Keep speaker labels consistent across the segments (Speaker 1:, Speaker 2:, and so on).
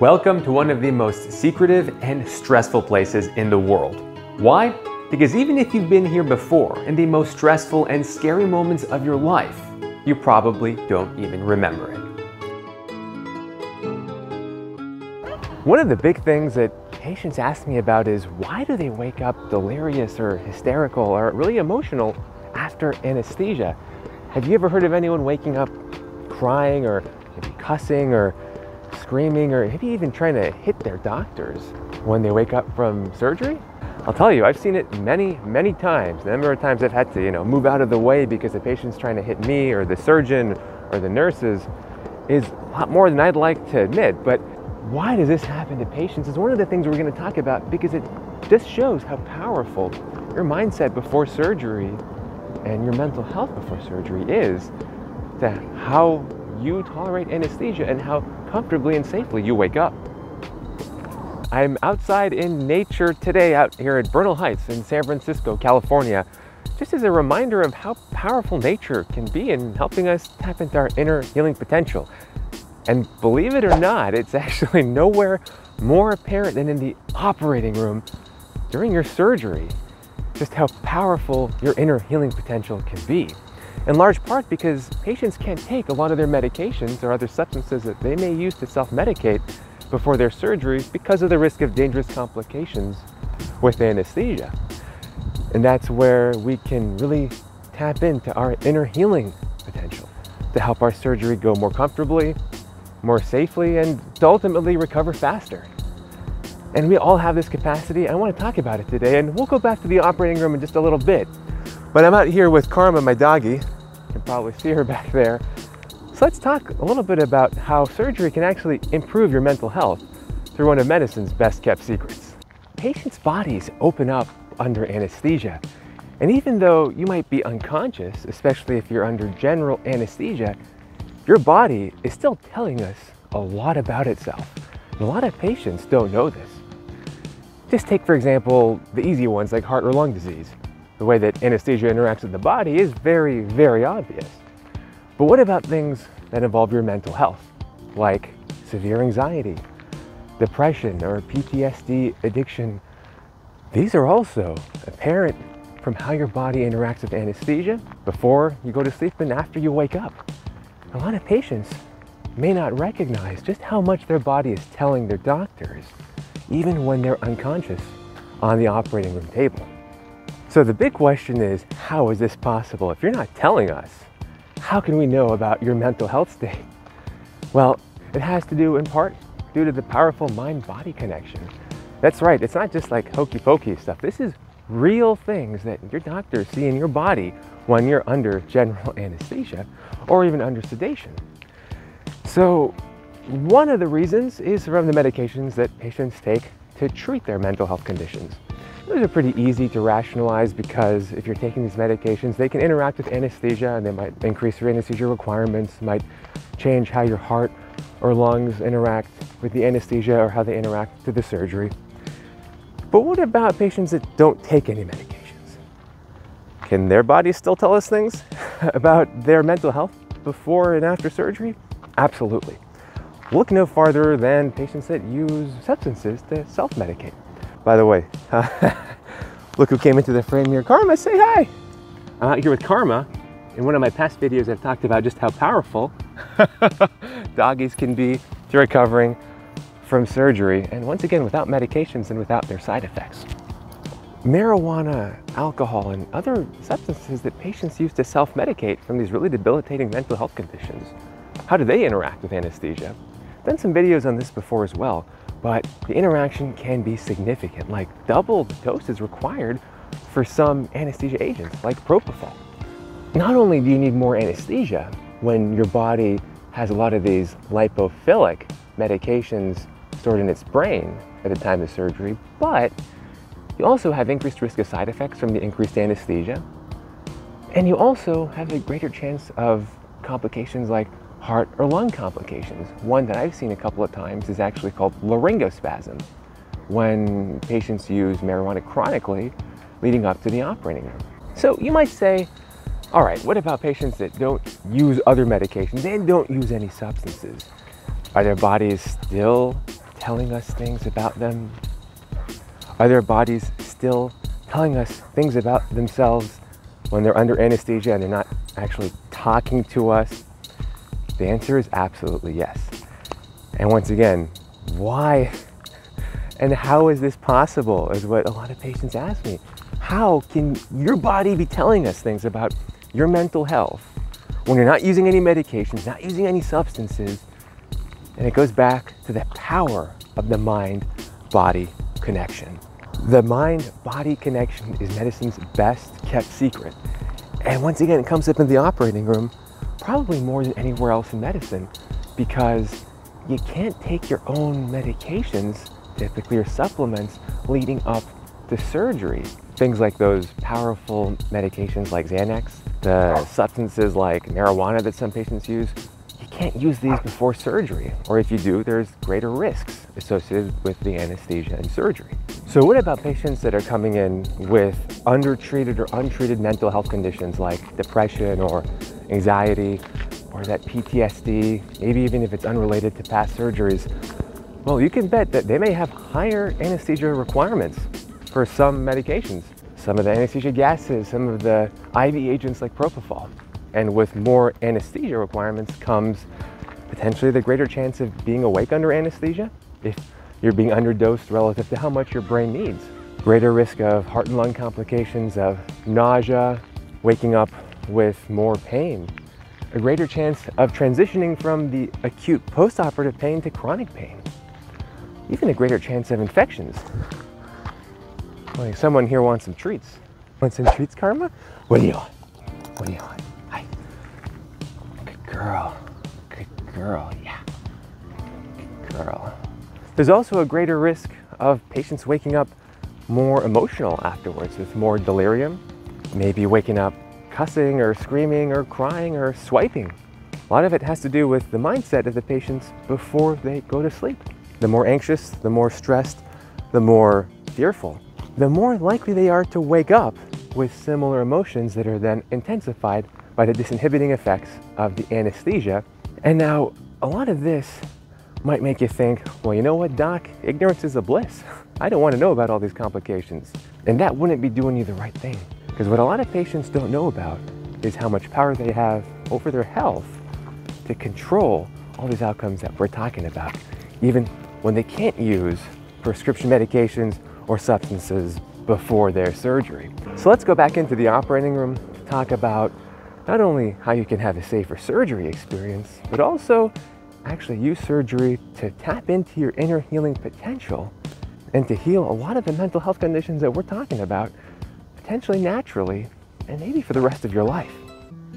Speaker 1: Welcome to one of the most secretive and stressful places in the world. Why? Because even if you've been here before, in the most stressful and scary moments of your life, you probably don't even remember it. One of the big things that patients ask me about is why do they wake up delirious or hysterical or really emotional after anesthesia? Have you ever heard of anyone waking up crying or maybe cussing or screaming or maybe even trying to hit their doctors when they wake up from surgery? I'll tell you, I've seen it many, many times. The number of times I've had to, you know, move out of the way because the patient's trying to hit me or the surgeon or the nurses is a lot more than I'd like to admit. But why does this happen to patients is one of the things we're going to talk about because it just shows how powerful your mindset before surgery and your mental health before surgery is to how you tolerate anesthesia and how comfortably and safely you wake up. I'm outside in nature today out here at Bernal Heights in San Francisco, California, just as a reminder of how powerful nature can be in helping us tap into our inner healing potential. And believe it or not, it's actually nowhere more apparent than in the operating room during your surgery, just how powerful your inner healing potential can be in large part because patients can't take a lot of their medications or other substances that they may use to self-medicate before their surgeries because of the risk of dangerous complications with anesthesia. And that's where we can really tap into our inner healing potential to help our surgery go more comfortably, more safely, and to ultimately recover faster. And we all have this capacity. I want to talk about it today, and we'll go back to the operating room in just a little bit. But I'm out here with Karma, my doggy. You can probably see her back there. So let's talk a little bit about how surgery can actually improve your mental health through one of medicine's best kept secrets. Patients' bodies open up under anesthesia. And even though you might be unconscious, especially if you're under general anesthesia, your body is still telling us a lot about itself. And a lot of patients don't know this. Just take, for example, the easy ones like heart or lung disease. The way that anesthesia interacts with the body is very, very obvious. But what about things that involve your mental health, like severe anxiety, depression, or PTSD addiction? These are also apparent from how your body interacts with anesthesia before you go to sleep and after you wake up. A lot of patients may not recognize just how much their body is telling their doctors, even when they're unconscious on the operating room table. So the big question is, how is this possible? If you're not telling us, how can we know about your mental health state? Well, it has to do in part due to the powerful mind-body connection. That's right, it's not just like hokey pokey stuff. This is real things that your doctors see in your body when you're under general anesthesia or even under sedation. So one of the reasons is from the medications that patients take to treat their mental health conditions. Those are pretty easy to rationalize because if you're taking these medications, they can interact with anesthesia and they might increase your anesthesia requirements, might change how your heart or lungs interact with the anesthesia or how they interact to the surgery. But what about patients that don't take any medications? Can their bodies still tell us things about their mental health before and after surgery? Absolutely. Look no farther than patients that use substances to self-medicate. By the way, look who came into the frame here. Karma, say hi. I'm out here with Karma. In one of my past videos, I've talked about just how powerful doggies can be to recovering from surgery, and once again, without medications and without their side effects. Marijuana, alcohol, and other substances that patients use to self-medicate from these really debilitating mental health conditions. How do they interact with anesthesia? I've done some videos on this before as well, but the interaction can be significant, like double doses required for some anesthesia agents, like propofol. Not only do you need more anesthesia when your body has a lot of these lipophilic medications stored in its brain at the time of surgery, but you also have increased risk of side effects from the increased anesthesia. And you also have a greater chance of complications like heart or lung complications. One that I've seen a couple of times is actually called laryngospasm, when patients use marijuana chronically leading up to the operating room. So you might say, all right, what about patients that don't use other medications and don't use any substances? Are their bodies still telling us things about them? Are their bodies still telling us things about themselves when they're under anesthesia and they're not actually talking to us? The answer is absolutely yes. And once again, why and how is this possible is what a lot of patients ask me. How can your body be telling us things about your mental health when you're not using any medications, not using any substances? And it goes back to the power of the mind body connection. The mind body connection is medicine's best kept secret. And once again, it comes up in the operating room probably more than anywhere else in medicine because you can't take your own medications, typically or supplements, leading up to surgery. Things like those powerful medications like Xanax, the substances like marijuana that some patients use, you can't use these before surgery, or if you do, there's greater risks associated with the anesthesia and surgery. So what about patients that are coming in with undertreated or untreated mental health conditions like depression or anxiety or that PTSD, maybe even if it's unrelated to past surgeries? Well, you can bet that they may have higher anesthesia requirements for some medications, some of the anesthesia gases, some of the IV agents like propofol. And with more anesthesia requirements comes potentially the greater chance of being awake under anesthesia if you're being underdosed relative to how much your brain needs. Greater risk of heart and lung complications, of nausea, waking up with more pain. A greater chance of transitioning from the acute postoperative pain to chronic pain. Even a greater chance of infections. Like someone here wants some treats. Want some treats, Karma? What do you want? What do you want? Hi. Good girl. Good girl, yeah. Good girl. There's also a greater risk of patients waking up more emotional afterwards with more delirium, maybe waking up cussing or screaming or crying or swiping. A lot of it has to do with the mindset of the patients before they go to sleep. The more anxious, the more stressed, the more fearful, the more likely they are to wake up with similar emotions that are then intensified by the disinhibiting effects of the anesthesia. And now, a lot of this might make you think, well, you know what, doc? Ignorance is a bliss. I don't want to know about all these complications. And that wouldn't be doing you the right thing. Because what a lot of patients don't know about is how much power they have over their health to control all these outcomes that we're talking about, even when they can't use prescription medications or substances before their surgery. So let's go back into the operating room to talk about not only how you can have a safer surgery experience, but also actually use surgery to tap into your inner healing potential and to heal a lot of the mental health conditions that we're talking about, potentially naturally, and maybe for the rest of your life.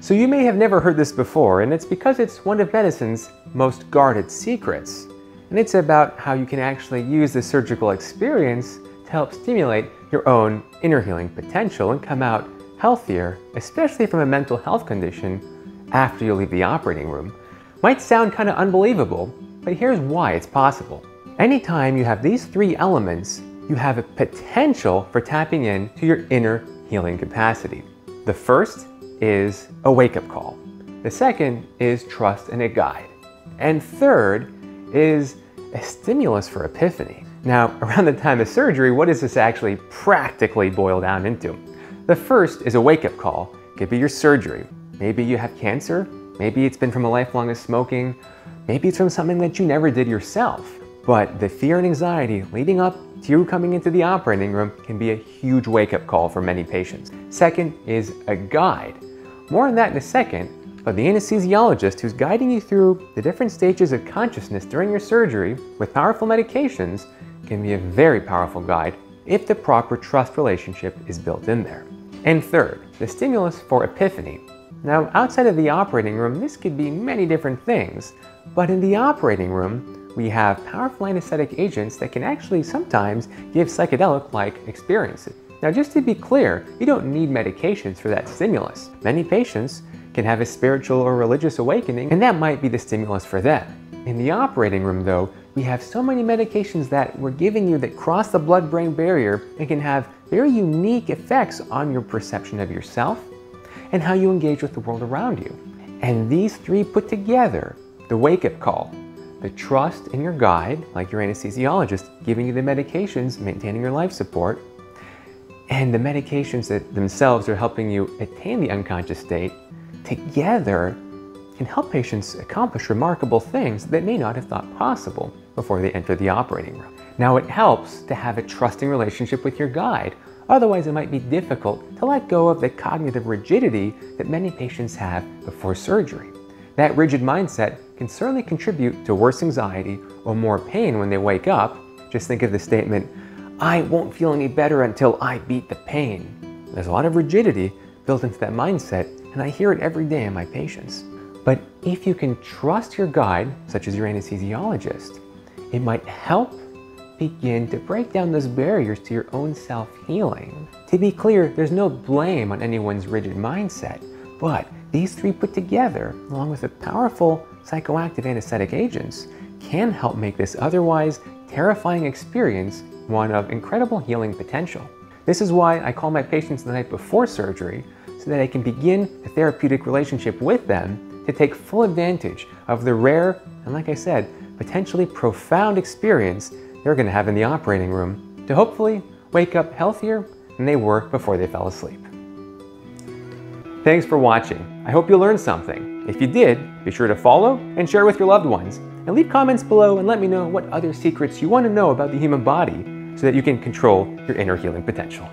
Speaker 2: So you may have never heard this before, and it's because it's one of medicine's most guarded secrets. And it's about how you can actually use the surgical experience to help stimulate your own inner healing potential and come out healthier, especially from a mental health condition, after you leave the operating room, might sound kind of unbelievable, but here's why it's possible. Anytime you have these three elements, you have a potential for tapping into your inner healing capacity. The first is a wake-up call. The second is trust in a guide. And third is a stimulus for epiphany. Now, around the time of surgery, what does this actually practically boil down into? The first is a wake-up call. It could be your surgery. Maybe you have cancer. Maybe it's been from a lifelong of smoking. Maybe it's from something that you never did yourself. But the fear and anxiety leading up you coming into the operating room can be a huge wake-up call for many patients. Second is a guide. More on that in a second, but the anesthesiologist who's guiding you through the different stages of consciousness during your surgery with powerful medications can be a very powerful guide if the proper trust relationship is built in there. And third, the stimulus for epiphany. Now, outside of the operating room, this could be many different things, but in the operating room, we have powerful anesthetic agents that can actually sometimes give psychedelic-like experiences. Now, just to be clear, you don't need medications for that stimulus. Many patients can have a spiritual or religious awakening, and that might be the stimulus for them. In the operating room, though, we have so many medications that we're giving you that cross the blood-brain barrier and can have very unique effects on your perception of yourself and how you engage with the world around you. And these three put together, the wake-up call, the trust in your guide, like your anesthesiologist, giving you the medications, maintaining your life support, and the medications that themselves are helping you attain the unconscious state, together can help patients accomplish remarkable things that may not have thought possible before they enter the operating room. Now, it helps to have a trusting relationship with your guide. Otherwise, it might be difficult to let go of the cognitive rigidity that many patients have before surgery. That rigid mindset can certainly contribute to worse anxiety or more pain when they wake up. Just think of the statement, I won't feel any better until I beat the pain. There's a lot of rigidity built into that mindset, and I hear it every day in my patients. But if you can trust your guide, such as your anesthesiologist, it might help begin to break down those barriers to your own self-healing. To be clear, there's no blame on anyone's rigid mindset, but these three put together, along with the powerful psychoactive anesthetic agents, can help make this otherwise terrifying experience one of incredible healing potential. This is why I call my patients the night before surgery so that I can begin a therapeutic relationship with them to take full advantage of the rare and, like I said, potentially profound experience they're going to have in the operating room to hopefully wake up healthier than they were before they fell asleep. Thanks for watching. I hope you learned something. If you did, be sure to follow and share with your loved ones. And leave comments below and let me know what other secrets you want to know about the human body so that you can control your inner healing potential.